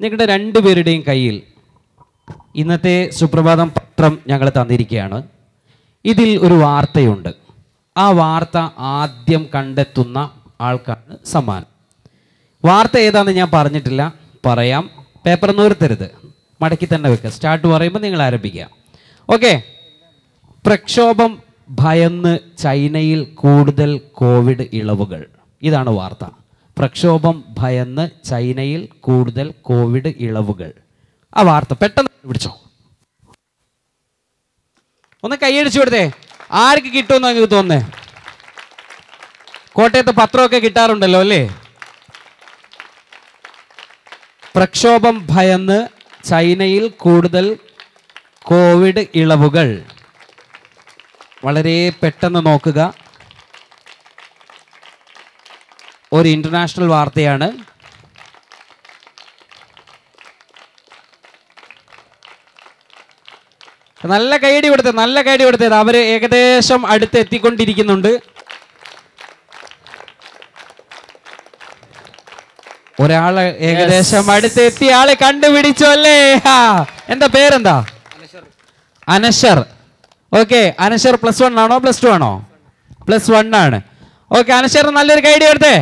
നിങ്ങളുടെ രണ്ടുപേരുടെയും കയ്യിൽ ഇന്നത്തെ സുപ്രഭാതം പത്രം ഞങ്ങൾ തന്നിരിക്കുകയാണ്. ഇതിൽ ഒരു വാർത്തയുണ്ട്. ആ വാർത്ത ആദ്യം കണ്ടെത്തുന്ന ആൾക്കാണ് സമ്മാനം. വാർത്ത ഏതാണെന്ന് ഞാൻ പറഞ്ഞിട്ടില്ല. പറയാം. പേപ്പർ നിർത്തരുത് മടക്കി തന്നെ വെക്കുക സ്റ്റാർട്ട് പറയുമ്പോൾ നിങ്ങൾ ആരംഭിക്കുക. ഓക്കെ. പ്രക്ഷോഭം ഭയന്ന് ചൈനയിൽ കൂടുതൽ കോവിഡ് ഇളവുകൾ. ഇതാണ് വാർത്ത. പ്രക്ഷോഭം ഭയന്ന് ചൈനയിൽ കൂടുതൽ കോവിഡ് ഇളവുകൾ. ആ വാർത്ത പെട്ടെന്ന് പിടിച്ചോ. ഒന്ന് കൈയടിച്ചു കൊടുത്തേ. ആർക്ക് കിട്ടുമെന്ന് നിങ്ങൾക്ക് തോന്നേ കോട്ടയത്ത് പത്രമൊക്കെ കിട്ടാറുണ്ടല്ലോ അല്ലേ? പ്രക്ഷോഭം ഭയന്ന് ചൈനയിൽ കൂടുതൽ കോവിഡ് ഇളവുകൾ. വളരെ പെട്ടെന്ന് നോക്കുക. ഒരു ഇന്റർനാഷണൽ വാർത്തയാണ്. നല്ല കൈയടി കൊടുത്തത് നല്ല കൈയടി കൊടുത്തത്. അവർ ഏകദേശം അടുത്ത് എത്തിക്കൊണ്ടിരിക്കുന്നുണ്ട് ഒരാളെ ഏകദേശം അടുത്ത് എത്തിയ ആളെ കണ്ടുപിടിച്ചു അല്ലേ. എന്താ പേരെന്താ? Anashar okay Anashar plus one ആണോ പ്ലസ് ടു ആണോ? പ്ലസ് വൺ ആണ്. ഓക്കെ അനശർ നല്ലൊരു കൈഡി എടുത്തേ